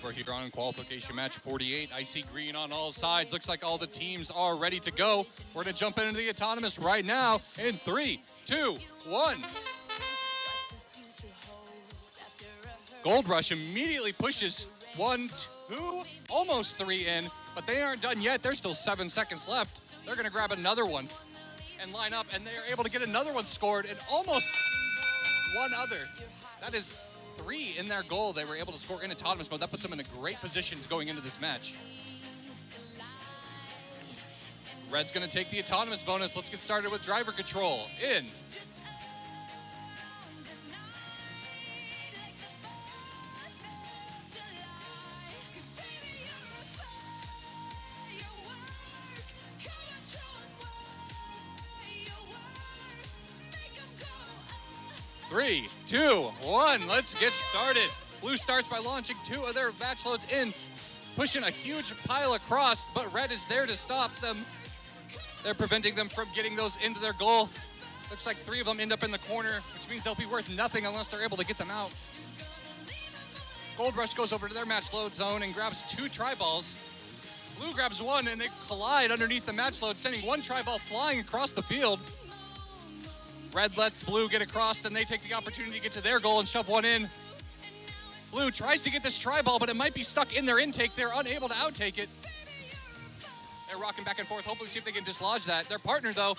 Over here on qualification match 48, I see green on all sides. Looks like all the teams are ready to go. We're going to jump into the autonomous right now in three, two, one. Gold Rush immediately pushes one, two, almost three in, but they aren't done yet. There's still seven seconds left. They're going to grab another one and line up, and they're able to get another one scored and almost one other. That is three in their goal. They were able to score in autonomous mode. That puts them in a great position going into this match. Red's going to take the autonomous bonus. Let's get started with driver control. In. Three, two, one. Let's get started. Blue starts by launching two of their match loads in, pushing a huge pile across, but red is there to stop them. They're preventing them from getting those into their goal. Looks like three of them end up in the corner, which means they'll be worth nothing unless they're able to get them out. Gold Rush goes over to their match load zone and grabs two tri balls. Blue grabs one and they collide underneath the match load, sending one tri ball flying across the field. Red lets Blue get across, then they take the opportunity to get to their goal and shove one in. Blue tries to get this tri ball, but it might be stuck in their intake. They're unable to outtake it. They're rocking back and forth, hopefully see if they can dislodge that. Their partner, though,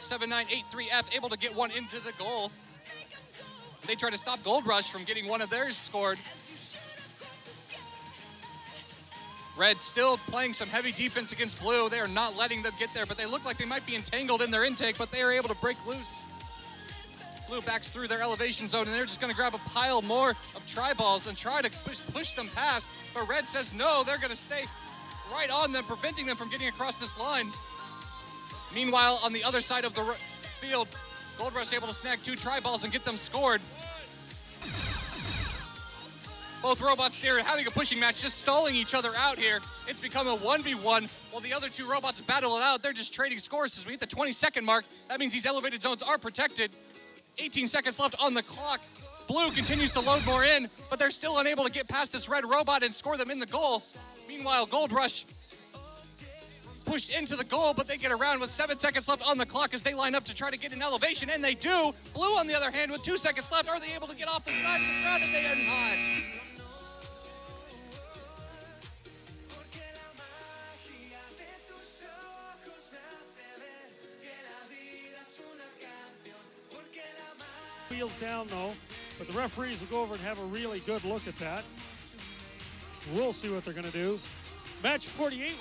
7983F, able to get one into the goal. They try to stop Gold Rush from getting one of theirs scored. Red still playing some heavy defense against Blue. They are not letting them get there, but they look like they might be entangled in their intake, but they are able to break loose. Blue backs through their elevation zone, and they're just going to grab a pile more of tri balls and try to push, push them past. But Red says no, they're going to stay right on them, preventing them from getting across this line. Meanwhile, on the other side of the field, Gold Rush able to snag two tri balls and get them scored. Both robots here having a pushing match, just stalling each other out here. It's become a 1v1 while the other two robots battle it out. They're just trading scores as we hit the 20 second mark. That means these elevated zones are protected. 18 seconds left on the clock. Blue continues to load more in, but they're still unable to get past this red robot and score them in the goal. Meanwhile, Gold Rush pushed into the goal, but they get around with seven seconds left on the clock as they line up to try to get an elevation, and they do. Blue, on the other hand, with two seconds left, are they able to get off the side of the ground? And they are not. Down though, but the referees will go over and have a really good look at that. We'll see what they're going to do. Match 48